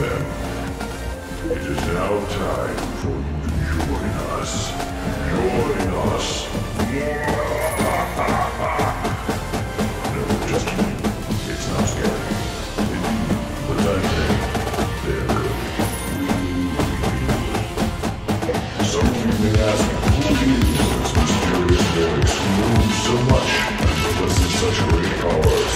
them. It is now time for you to join us. Join us. No, just kidding. It's not scary. Indeed, but I think they're good. Some of you may ask, who is this mysterious voice who moves so much and possesses such great powers?